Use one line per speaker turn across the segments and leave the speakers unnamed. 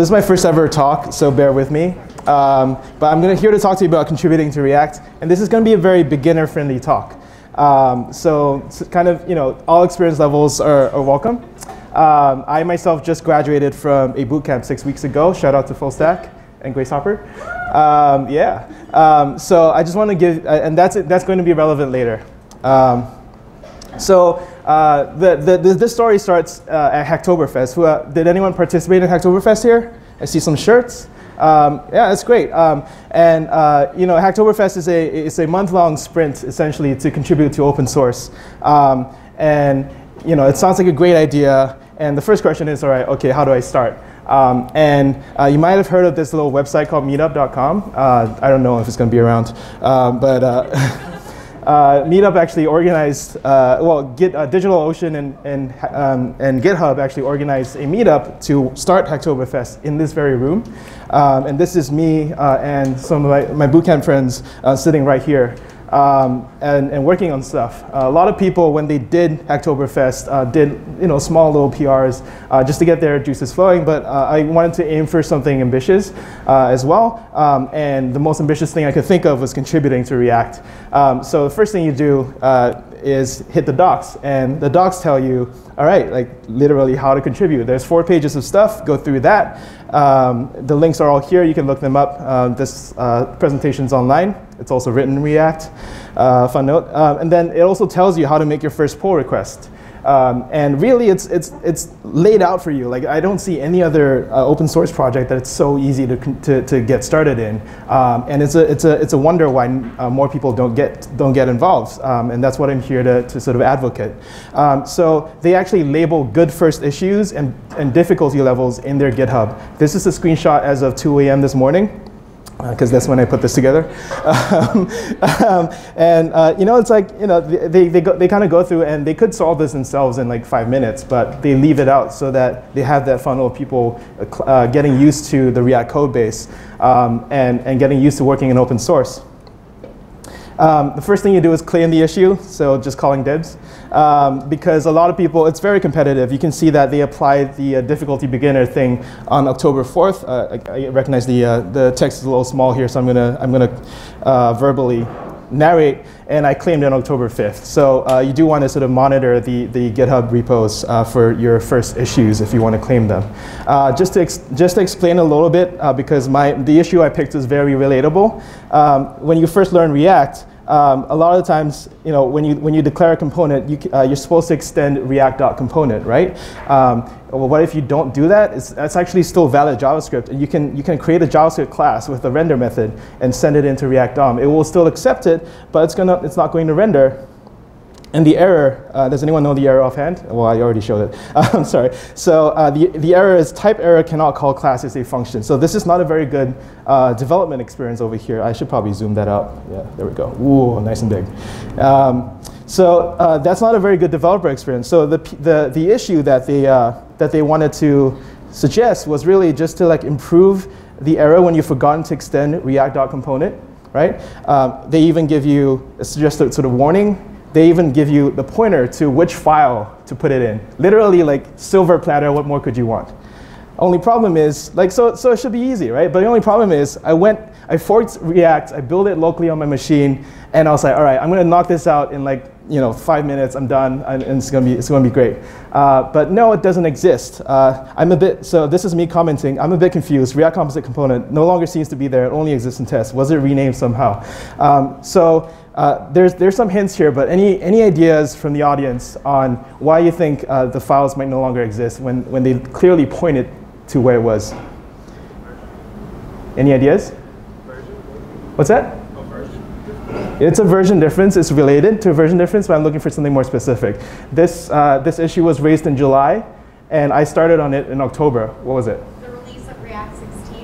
This is my first ever talk, so bear with me. Um, but I'm gonna, here to talk to you about contributing to React, and this is going to be a very beginner-friendly talk. Um, so, so, kind of, you know, all experience levels are, are welcome. Um, I myself just graduated from a bootcamp six weeks ago. Shout out to Full Stack and Grace Hopper. Um, yeah. Um, so I just want to give, uh, and that's that's going to be relevant later. Um, so uh, the, the, this story starts uh, at Hacktoberfest. Who, uh, did anyone participate in Hacktoberfest here? I see some shirts. Um, yeah, that's great. Um, and uh, you know, Hacktoberfest is a it's a month-long sprint essentially to contribute to open source. Um, and you know, it sounds like a great idea. And the first question is, all right, okay, how do I start? Um, and uh, you might have heard of this little website called Meetup.com. Uh, I don't know if it's going to be around, um, but. Uh, Uh, Meetup actually organized, uh, well, Git, uh, DigitalOcean and, and, um, and GitHub actually organized a meetup to start Hacktoberfest in this very room. Um, and this is me uh, and some of my, my bootcamp friends uh, sitting right here um, and, and working on stuff. Uh, a lot of people, when they did Hacktoberfest, uh, did you know small little PRs uh, just to get their juices flowing. But uh, I wanted to aim for something ambitious uh, as well. Um, and the most ambitious thing I could think of was contributing to React. Um, so the first thing you do uh, is hit the docs, and the docs tell you, all right, like literally how to contribute. There's four pages of stuff. Go through that. Um, the links are all here. You can look them up. This presentation's online. It's also written in React. Uh, fun note. Um, and then it also tells you how to make your first pull request. Um, and really, it's, it's, it's laid out for you. Like, I don't see any other uh, open source project that it's so easy to, to, to get started in. Um, and it's a, it's, a, it's a wonder why uh, more people don't get, don't get involved. Um, and that's what I'm here to, to sort of advocate. Um, so they actually label good first issues and, and difficulty levels in their GitHub. This is a screenshot as of 2 a.m. this morning because uh, that's when I put this together. Um, um, and uh, you know, it's like you know, they they, they kind of go through and they could solve this themselves in like five minutes, but they leave it out so that they have that funnel of people uh, uh getting used to the React code base um, and and getting used to working in open source. Um, the first thing you do is claim the issue, so just calling dibs. Um, because a lot of people, it's very competitive. You can see that they applied the uh, difficulty beginner thing on October 4th. Uh, I, I, recognize the, uh, the text is a little small here, so I'm gonna, I'm gonna uh, verbally narrate, and I claimed it on October 5th. So uh, you do want to sort of monitor the, the GitHub repos uh, for your first issues if you want to claim them. Uh, just, to just to explain a little bit, uh, because my, the issue I picked is very relatable. Um, when you first learn React, um, a lot of the times, you know, when you, when you declare a component, you, uh, you're supposed to extend react.component, right? Um, well, what if you don't do that? It's, that's actually still valid JavaScript. And you can, you can create a JavaScript class with a render method and send it into React DOM. It will still accept it, but it's, gonna, it's not going to render and the error, uh, does anyone know the error offhand? Well, I already showed it. I'm sorry. So uh, the, the error is type error cannot call class as a function. So this is not a very good uh, development experience over here. I should probably zoom that up. Yeah, there we go. Ooh, nice and big. Um, so uh, that's not a very good developer experience. So the, the, the issue that they, uh, that they wanted to suggest was really just to like improve the error when you've forgotten to extend react.component, right? Um, they even give you a suggested sort of warning they even give you the pointer to which file to put it in. Literally like silver platter, what more could you want? Only problem is, like, so, so it should be easy, right? But the only problem is, I went, I forked React, I built it locally on my machine, and I was like, all right, I'm gonna knock this out in like, you know, five minutes, I'm done, and it's gonna be, it's gonna be great. Uh, but no, it doesn't exist. Uh, I'm a bit, so this is me commenting, I'm a bit confused. React Composite Component no longer seems to be there, it only exists in tests. Was it renamed somehow? Um, so uh, there's, there's some hints here, but any, any ideas from the audience on why you think uh, the files might no longer exist when, when they clearly pointed to where it was? Any ideas? What's that? It's a version difference. It's related to a version difference, but I'm looking for something more specific. This, uh, this issue was raised in July, and I started on it in October. What was it?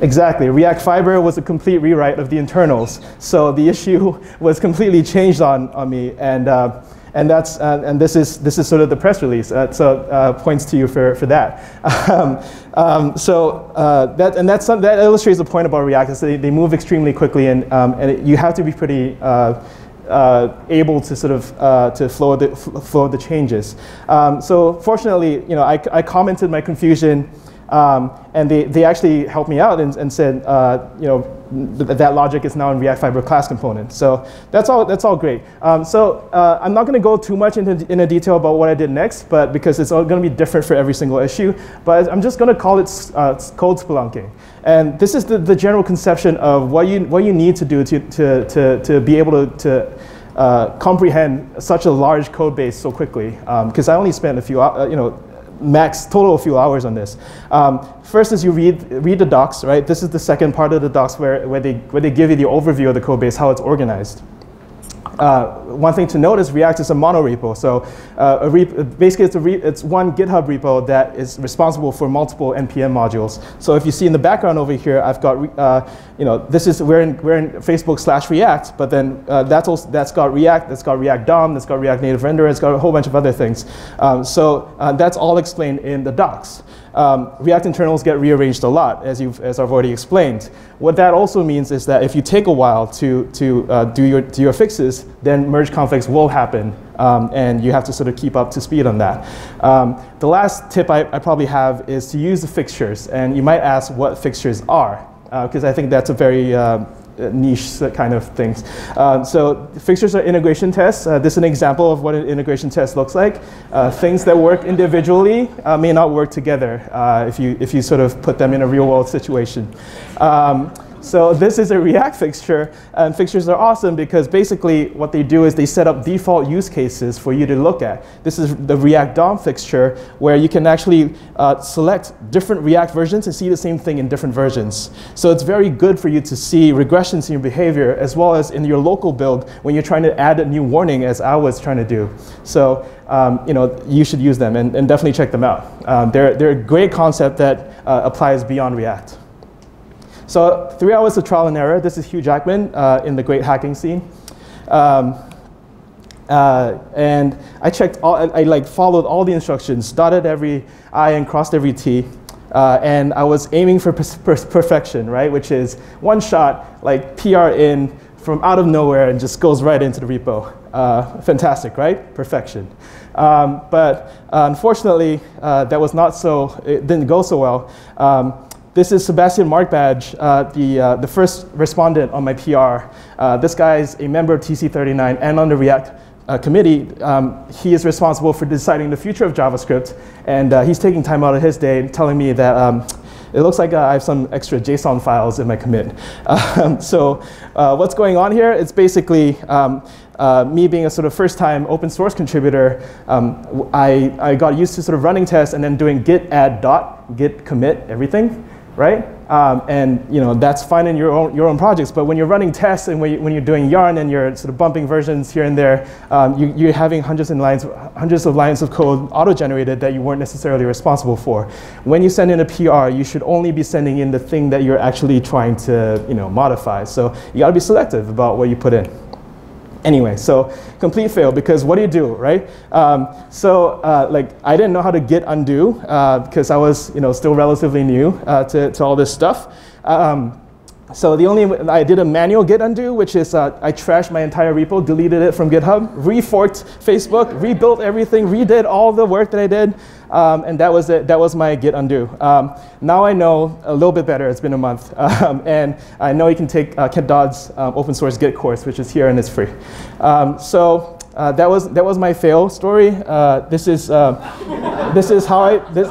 Exactly. React Fiber was a complete rewrite of the internals. So the issue was completely changed on, on me. And, uh, and, that's, uh, and this, is, this is sort of the press release. Uh, so uh, points to you for, for that. Um, um, so uh, that, and that's, that illustrates the point about React. Is they, they move extremely quickly, and, um, and it, you have to be pretty uh, uh, able to sort of uh, to flow the, flow the changes. Um, so fortunately, you know, I, I commented my confusion Um, and they, they actually helped me out and, and said, uh, you know, th that logic is now in React Fiber class component. So that's all, that's all great. Um, so uh, I'm not going to go too much into, into detail about what I did next, but because it's all going to be different for every single issue. But I'm just going to call it uh, code spelunking. And this is the, the general conception of what you, what you need to do to, to, to, to be able to, to uh, comprehend such a large code base so quickly. Because um, I only spent a few, uh, you know, max total a few hours on this. Um, first is you read, read the docs, right? This is the second part of the docs where, where, they, where they give you the overview of the code base, how it's organized. Uh, one thing to note is React is a monorepo. So uh, basically it's, it's, one GitHub repo that is responsible for multiple NPM modules. So if you see in the background over here, I've got, uh, you know, this is, we're in, we're in Facebook slash React, but then uh, that's, also, that's got React, that's got React DOM, that's got React Native Renderer, it's got a whole bunch of other things. Um, so uh, that's all explained in the docs. Um, React internals get rearranged a lot, as, you've, as I've already explained. What that also means is that if you take a while to, to uh, do, your, do your fixes, then merge conflicts will happen, um, and you have to sort of keep up to speed on that. Um, the last tip I, I, probably have is to use the fixtures, and you might ask what fixtures are, because uh, I think that's a very uh, uh, niche kind of things. Um, so fixtures are integration tests. Uh, this is an example of what an integration test looks like. Uh, things that work individually uh, may not work together uh, if, you, if you sort of put them in a real world situation. Um, so this is a React fixture, and fixtures are awesome because basically what they do is they set up default use cases for you to look at. This is the React DOM fixture where you can actually uh, select different React versions and see the same thing in different versions. So it's very good for you to see regressions in your behavior as well as in your local build when you're trying to add a new warning as I was trying to do. So um, you know, you should use them and, and definitely check them out. Um, they're, they're a great concept that uh, applies beyond React. So three hours of trial and error. This is Hugh Jackman uh, in the great hacking scene. Um, uh, and I checked all, I, I, like followed all the instructions, dotted every I and crossed every T. Uh, and I was aiming for per per perfection, right? Which is one shot, like PR in from out of nowhere and just goes right into the repo. Uh, fantastic, right? Perfection. Um, but unfortunately, uh, that was not so, it didn't go so well. Um, this is Sebastian Markbåge, uh, the, uh, the first respondent on my PR. Uh, this guy is a member of TC39 and on the React uh, committee. Um, he is responsible for deciding the future of JavaScript, and uh, he's taking time out of his day telling me that um, it looks like uh, I have some extra JSON files in my commit. Um, so what's going on here? It's basically um, uh, me being a sort of first time open source contributor, um, I, I got used to sort of running tests and then doing git add dot, git commit everything right? Um, and you know that's fine in your own, your own projects, but when you're running tests and when, you, when you're doing yarn and you're sort of bumping versions here and there, um, you, are having hundreds and lines, hundreds of lines of code auto-generated that you weren't necessarily responsible for. When you send in a PR, you should only be sending in the thing that you're actually trying to you know modify. So you got to be selective about what you put in. Anyway, so complete fail because what do you do, right? Um, so uh, like I didn't know how to git undo uh, because I was you know still relatively new uh, to, to all this stuff. Um, so the only, I did a manual git undo, which is uh, I trashed my entire repo, deleted it from GitHub, reforked Facebook, rebuilt everything, redid all the work that I did, um, and that was it. That was my git undo. Um, now I know a little bit better. It's been a month, um, and I know you can take uh, Kent Dodds' um, open source Git course, which is here and it's free. Um, so uh, that was that was my fail story. Uh, this is uh, this is how I this.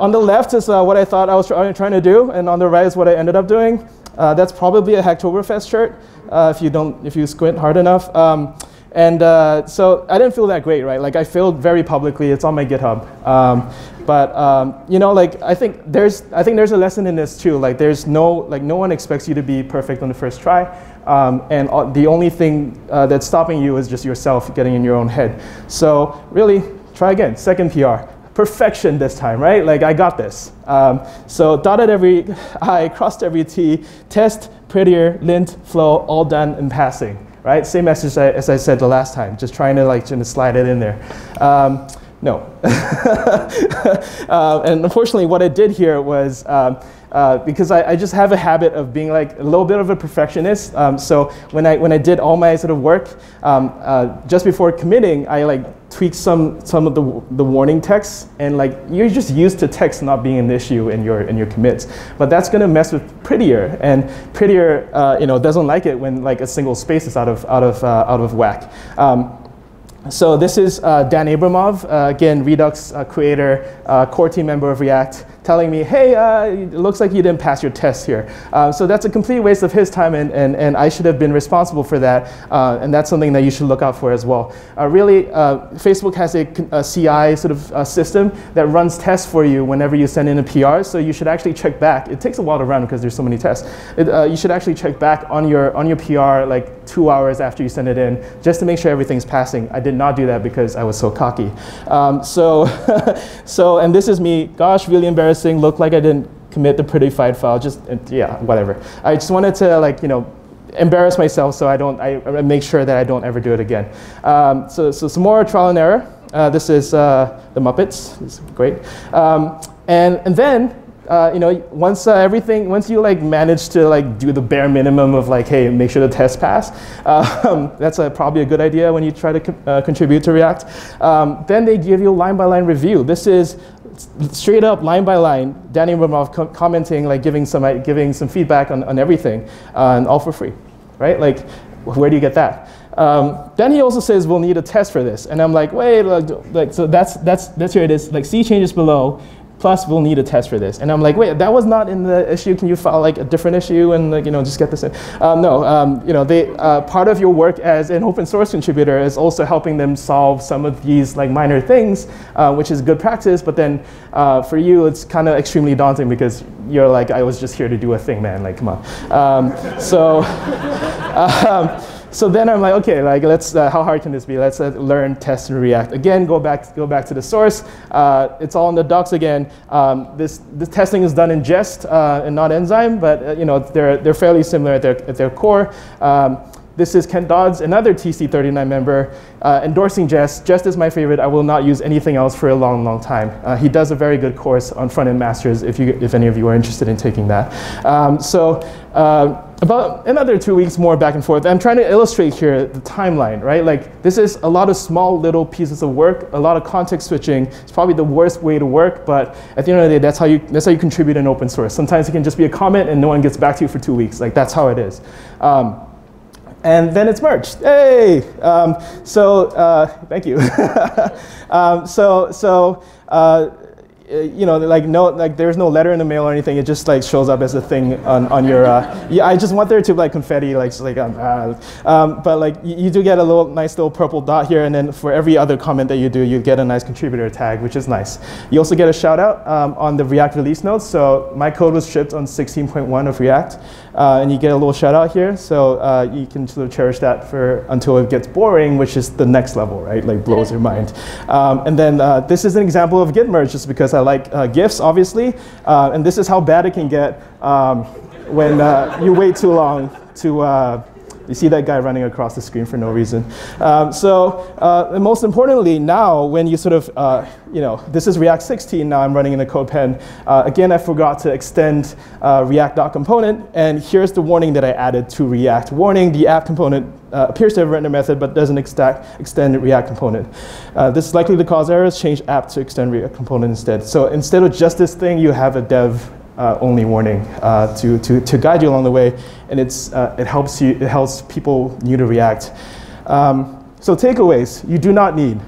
On the left is uh, what I thought I was trying to do, and on the right is what I ended up doing. Uh, that's probably a Hacktoberfest shirt uh, if you don't, if you squint hard enough. Um, and uh, so I didn't feel that great, right? Like I failed very publicly. It's on my GitHub. Um, but um, you know, like I think there's, I think there's a lesson in this too. Like there's no, like no one expects you to be perfect on the first try. Um, and uh, the only thing uh, that's stopping you is just yourself getting in your own head. So really, try again. Second PR perfection this time, right? Like I got this. Um, so dotted every I, crossed every T, test, prettier, lint, flow, all done in passing, right? Same message as I said the last time, just trying to like just slide it in there. Um, No. uh, and unfortunately, what I did here was um, uh, because I, I, just have a habit of being like a little bit of a perfectionist. Um, so when I when I did all my sort of work, um, uh, just before committing, I like tweaked some some of the the warning text, and like you're just used to text not being an issue in your in your commits. But that's gonna mess with Prettier, and Prettier, uh, you know, doesn't like it when like a single space is out of out of uh, out of whack. Um, so this is uh, Dan Abramov, again, Redux creator, core team member of React telling me, hey, uh, it looks like you didn't pass your test here. Uh, so that's a complete waste of his time, and, and, and I should have been responsible for that. Uh, and that's something that you should look out for as well. Uh, really, uh, Facebook has a, a, CI sort of uh, system that runs tests for you whenever you send in a PR. So you should actually check back. It takes a while to run because there's so many tests. It, you should actually check back on your, on your PR like two hours after you send it in, just to make sure everything's passing. I did not do that because I was so cocky. Um, so, so, and this is me, gosh, really embarrassed embarrassing, look like I didn't commit the prettified file, just, yeah, whatever. I just wanted to like, you know, embarrass myself so I don't, I, I make sure that I don't ever do it again. Um, so, so some more trial and error. Uh, this is uh, the Muppets, is great. Um, and, and then uh, you know, once uh, everything, once you like manage to like do the bare minimum of like, hey, make sure the test pass, um, that's a, probably a good idea when you try to co uh, contribute to React. Um, then they give you line by line review. This is straight up line by line, Danny com commenting, like giving some, uh, giving some feedback on, on everything, uh, and all for free, right? Like, where do you get that? Um, then he also says we'll need a test for this, and I'm like, wait, like, like so that's that's that's here it is. Like, see changes below plus we'll need a test for this. And I'm like, wait, that was not in the issue. Can you file like a different issue and like, you know, just get this in? Um, no, um, you know, they, uh, part of your work as an open source contributor is also helping them solve some of these like minor things, uh, which is good practice. But then uh, for you, it's kind of extremely daunting because you're like, I was just here to do a thing, man. Like, come on. Um, so. So then I'm like, okay, like let's, uh, how hard can this be? Let's uh, learn, test, and react. Again, go back, go back to the source. Uh, it's all in the docs again. Um, this, this testing is done in Jest uh, and not Enzyme, but uh, you know they're, they're fairly similar at their, at their core. Um, this is Kent Dodds, another TC39 member, uh, endorsing Jest. Jest is my favorite. I will not use anything else for a long, long time. Uh, he does a very good course on Frontend Masters if, you, if any of you are interested in taking that. Um, so uh, about another two weeks more back and forth. I'm trying to illustrate here the timeline, right? Like this is a lot of small little pieces of work, a lot of context switching. It's probably the worst way to work, but at the end of the day, that's how you, that's how you contribute in open source. Sometimes it can just be a comment and no one gets back to you for two weeks. Like that's how it is. Um, and then it's merged. Hey! Um, so, uh, thank you. um, so, so uh, uh, you know, like no, like there's no letter in the mail or anything. It just like shows up as a thing on, on your. Uh, yeah, I just want there to be like confetti, like like um, uh, um, but like you, you, do get a little nice little purple dot here, and then for every other comment that you do, you get a nice contributor tag, which is nice. You also get a shout out um, on the React release notes. So my code was shipped on 16.1 of React, uh, and you get a little shout out here. So uh, you can sort of cherish that for until it gets boring, which is the next level, right? Like blows your mind. Um, and then this is an example of Git merge, just because I like uh, GIFs, obviously. Uh, and this is how bad it can get um, when uh, you wait too long to uh, you see that guy running across the screen for no reason. Um, so, uh, most importantly, now when you sort of, uh, you know, this is React 16, now I'm running in the CodePen. Uh, again, I forgot to extend uh, React.component, and here's the warning that I added to React. Warning, the app component uh, appears to have a method, but doesn't extend React component. Uh, this is likely to cause errors, change app to extend React component instead. So instead of just this thing, you have a dev uh, only warning uh, to, to, to guide you along the way, and it's, uh, it, helps you, it helps people new to React. Um, so takeaways, you do not need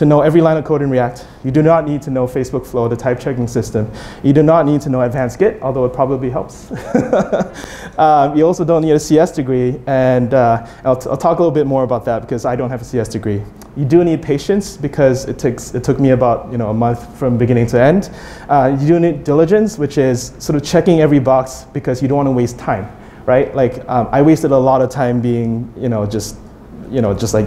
to know every line of code in React. You do not need to know Facebook Flow, the type checking system. You do not need to know advanced Git, although it probably helps. um, you also don't need a CS degree, and uh, I'll, I'll talk a little bit more about that because I don't have a CS degree. You do need patience because it, takes, it took me about you know, a month from beginning to end. Uh, you do need diligence, which is sort of checking every box because you don't want to waste time, right? Like um, I wasted a lot of time being, you know, just, you know, just like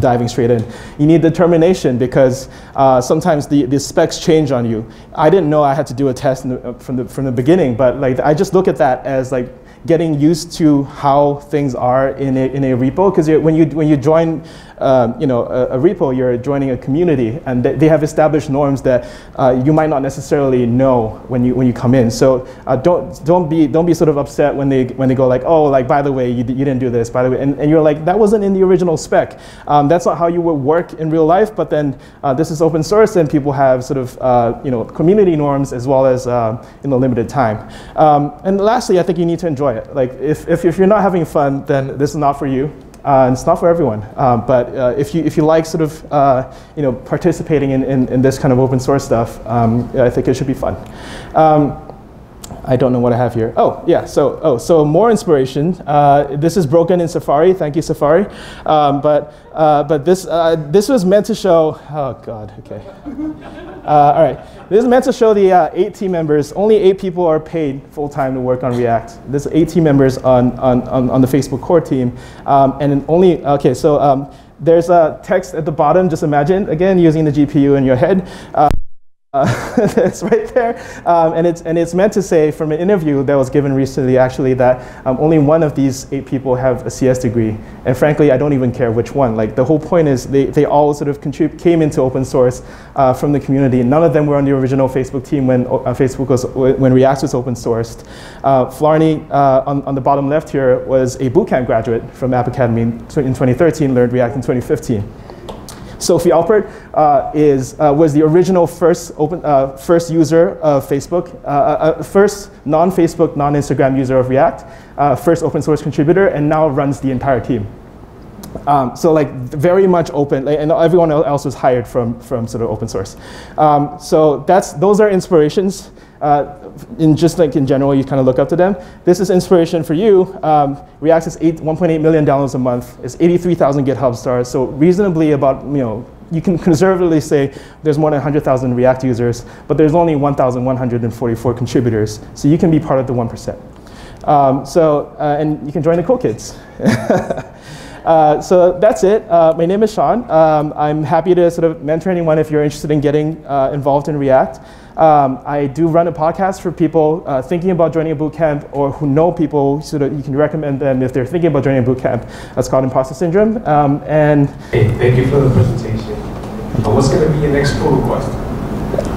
diving straight in. You need determination because uh, sometimes the, the specs change on you. I didn't know I had to do a test the, from, the, from the beginning, but like I just look at that as like getting used to how things are in a, in a repo. Because when you, when you join um, you know, a, a, repo, you're joining a community, and they, they have established norms that uh, you might not necessarily know when you when you come in. So uh, don't don't be don't be sort of upset when they when they go like, oh, like by the way, you, you didn't do this, by the way, and, and you're like, that wasn't in the original spec. Um, that's not how you would work in real life. But then uh, this is open source, and people have sort of uh, you know community norms as well as uh, in a limited time. Um, and lastly, I think you need to enjoy it. Like if, if, if you're not having fun, then this is not for you. Uh, it's not for everyone, uh, but uh, if, you, if you like sort of uh, you know, participating in, in, in, this kind of open source stuff, um, I think it should be fun. Um, I don't know what I have here. Oh, yeah, so, oh, so more inspiration. Uh, this is broken in Safari, thank you Safari. Um, but uh, but this, uh, this was meant to show, oh God, okay. Uh, all right, this is meant to show the uh, eight team members, only eight people are paid full-time to work on React. There's eight team members on, on, on, on the Facebook core team. Um, and only, okay, so um, there's a text at the bottom, just imagine, again, using the GPU in your head. Uh, uh, right there, um, and it's and it's meant to say from an interview that was given recently, actually, that um, only one of these eight people have a CS degree, and frankly, I don't even care which one. Like the whole point is they, they all sort of came into open source uh, from the community. None of them were on the original Facebook team when uh, Facebook was when React was open sourced. Uh, Flarnie uh, on, on the bottom left here was a bootcamp graduate from App Academy in, in 2013, learned React in 2015. Sophie Alpert uh, is, uh, was the original first, open, uh, first user of Facebook, uh, uh, first non-Facebook, non-Instagram user of React, first open source contributor, and now runs the entire team. Um, so like very much open, like, and everyone else was hired from, from sort of open source. Um, so that's, those are inspirations. Uh, in just like in general, you kind of look up to them. This is inspiration for you. Um, React is 1.8 million downloads a month. It's 83,000 GitHub stars. So reasonably about, you know, you can conservatively say there's more than 100,000 React users, but there's only 1,144 contributors. So you can be part of the 1%. Um, so, uh, and you can join the cool kids. Uh, so that's it. Uh, my name is Shawn. Um, I'm happy to sort of mentor anyone if you're interested in getting uh, involved in React. Um, I do run a podcast for people uh, thinking about joining a bootcamp or who know people so that you can recommend them if they're thinking about joining a bootcamp. That's called Imposter Syndrome. Um, and
hey, thank you for the presentation. Uh, what's going to be your next pull request?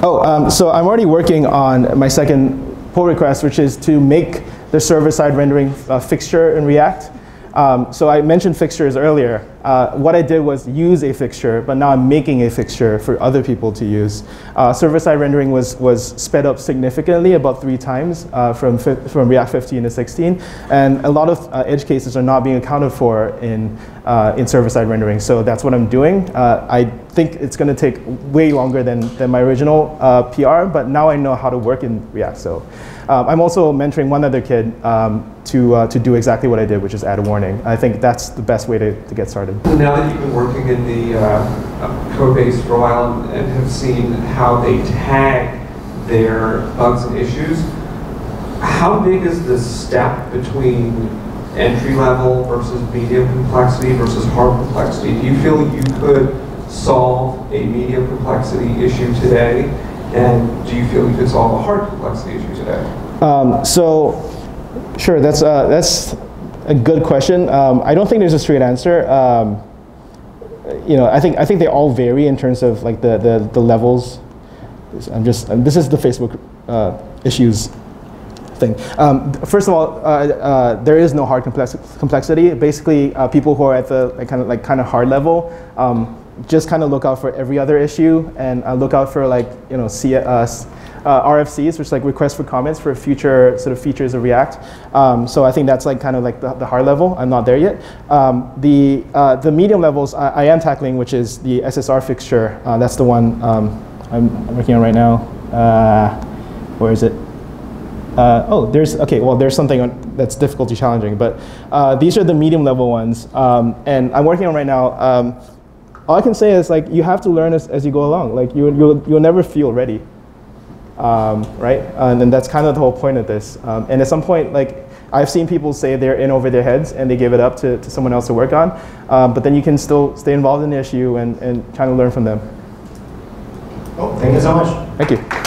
Oh, um, so I'm already working on my second pull request, which is to make the server-side rendering uh, fixture in React. Um, so I mentioned fixtures earlier. Uh, what I did was use a fixture, but now I'm making a fixture for other people to use. Uh, Server-side rendering was, was sped up significantly, about three times uh, from, from React 15 to 16. And a lot of uh, edge cases are not being accounted for in, uh, in server-side rendering. So that's what I'm doing. Uh, I think it's going to take way longer than, than my original PR, but now I know how to work in React. So I'm also mentoring one other kid um, to, to do exactly what I did, which is add a warning. I think that's the best way to, to get started.
Now that you've been working in the uh, code base for a while and have seen how they tag their bugs and issues, how big is the step between entry level versus medium complexity versus hard complexity? Do you feel you could solve a medium complexity issue today? And do you feel you could solve a hard complexity issue today?
Um, so, sure, that's, uh, that's a good question. Um, I don't think there's a straight answer. Um, you know, I think I think they all vary in terms of like the the, the levels. I'm just this is the Facebook uh, issues thing. Um, first of all, uh, uh, there is no hard complex complexity. Basically, uh, people who are at the like, kind of like kind of hard level um, just kind of look out for every other issue and uh, look out for like you know see us uh, RFCs, which like requests for comments for future sort of features of React. Um, so I think that's like kind of like the, the hard level. I'm not there yet. Um, the, uh, the medium levels I, I, am tackling, which is the SSR fixture. Uh, that's the one um, I'm working on right now. Uh, where is it? Uh, oh, there's, okay, well, there's something on, that's difficulty challenging, but uh, these are the medium level ones. Um, and I'm working on right now um, all I can say is like you have to learn as, as you go along. Like you, you'll, you'll never feel ready um, right? And then that's kind of the whole point of this. Um, and at some point, like I've seen people say they're in over their heads and they give it up to, to someone else to work on, um, but then you can still stay involved in the issue and, and kind of learn from them.
Oh, thank you so much.
Thank you.